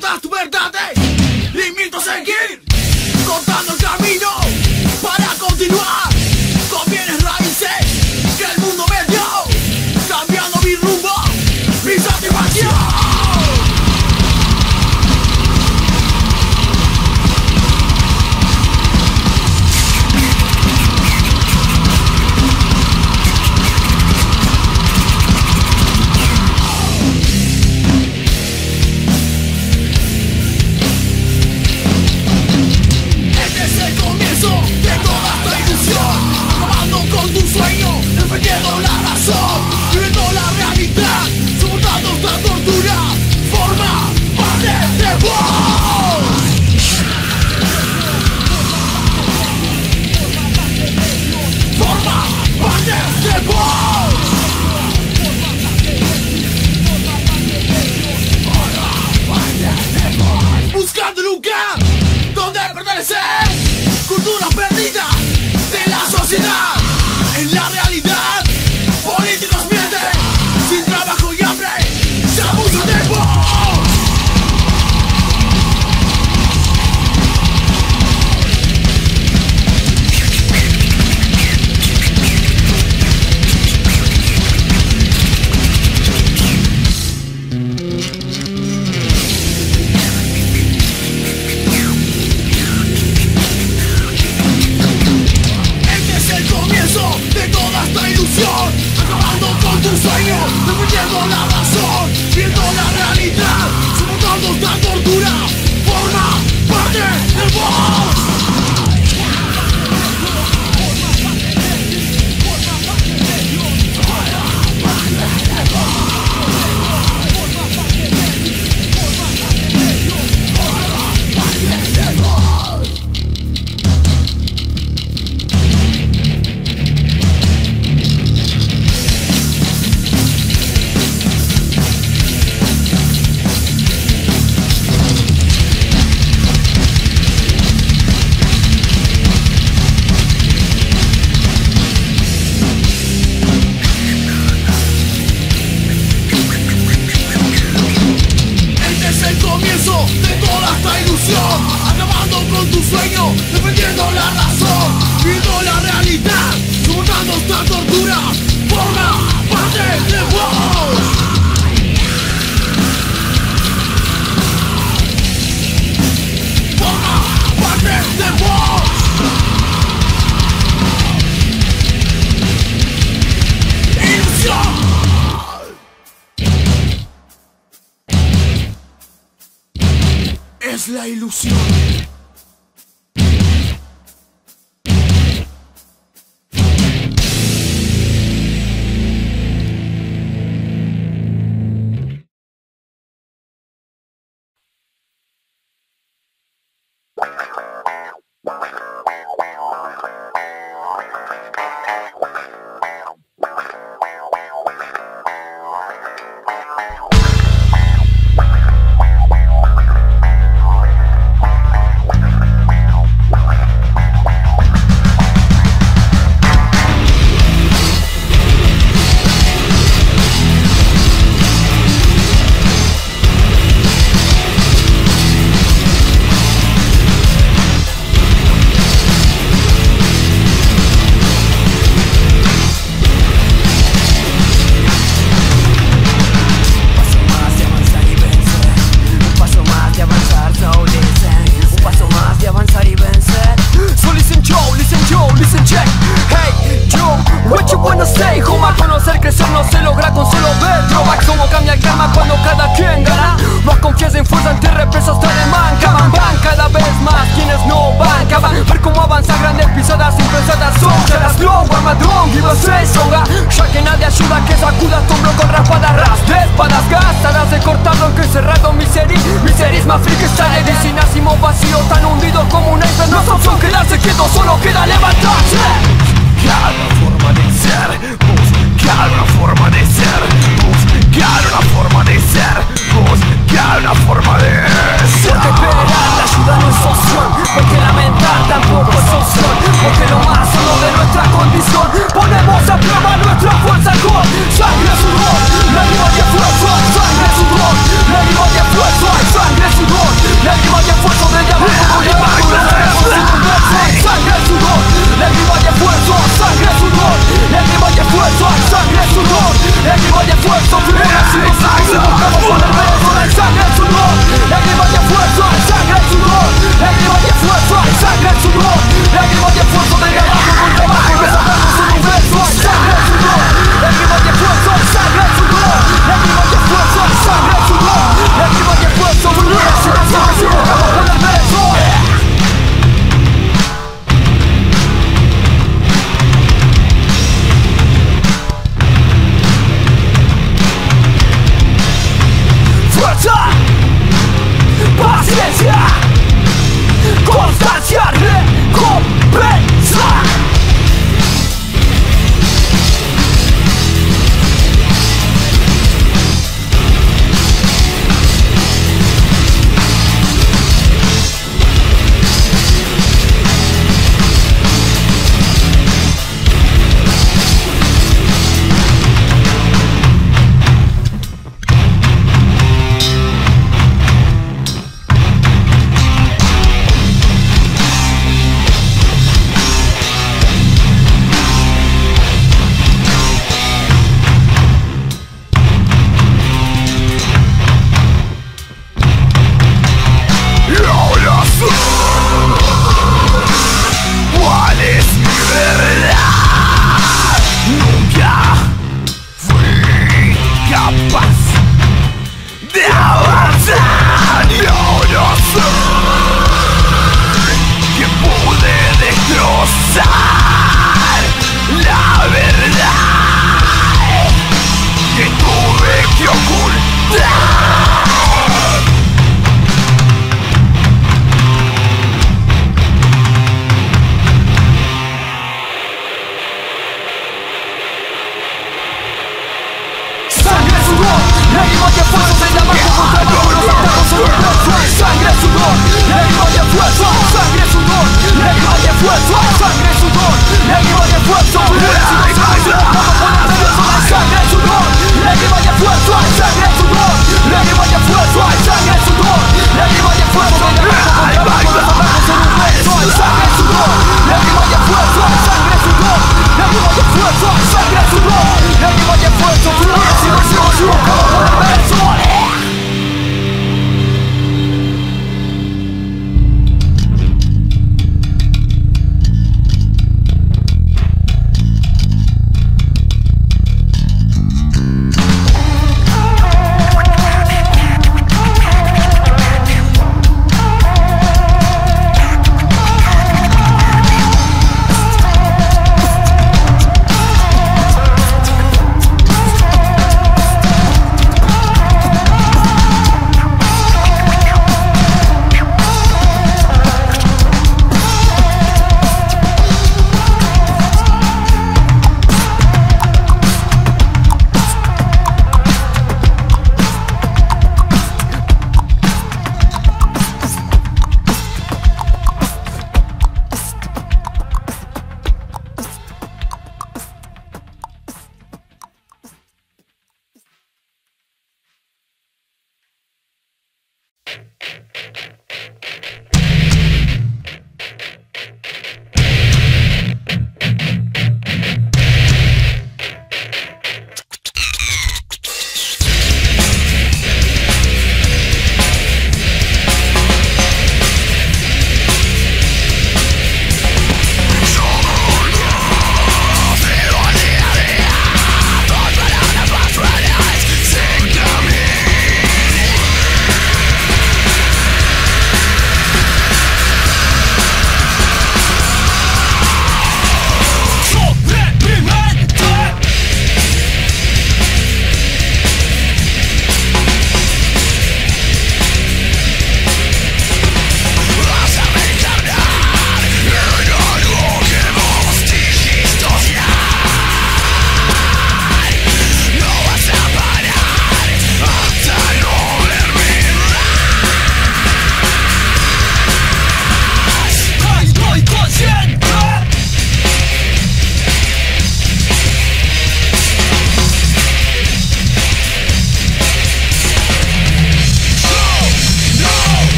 todas tus verdades y invito a seguir contando el camino para continuar. Me 建造 espadas gastadas de cortar que encerrado mis heridas Mis heridas más están en vacío tan hundido como una isla No es opción quedarse quieto, solo queda levantarse. Buscar una forma de ser, pues, buscar una forma de ser. Buscar una forma de ser. Buscar una forma de ser. Porque esperar la ayuda no es opción Porque lamentar tampoco es opción Porque lo más solo de nuestra condición Ponemos a prueba nuestra fuerza con sangre, sudor, la gloria, fuerza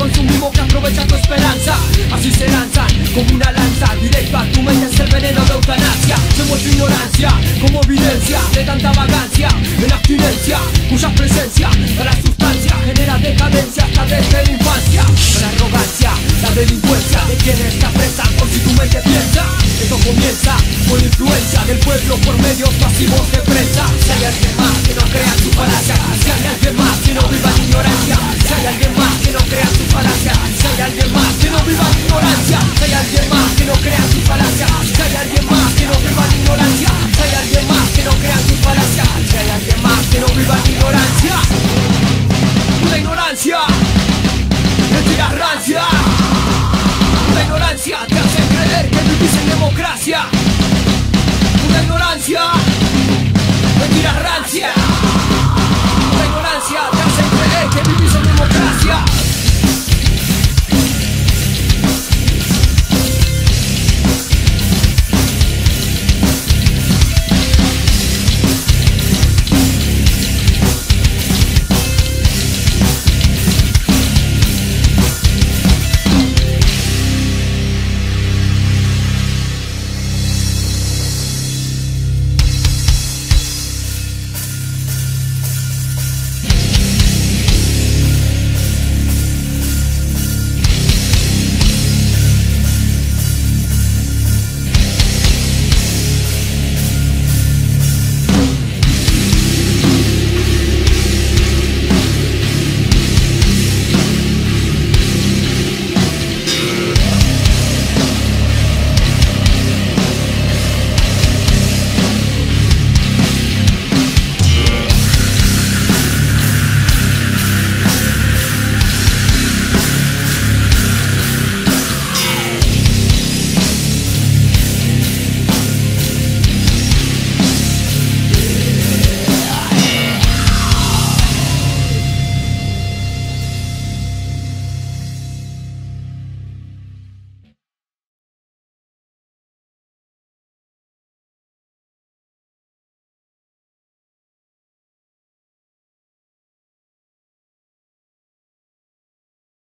consumimos que aprovecha tu esperanza. Así se lanzan, como una lanza directa Tu mente es el veneno de eutanasia. Se muestra ignorancia, como evidencia de tanta vagancia.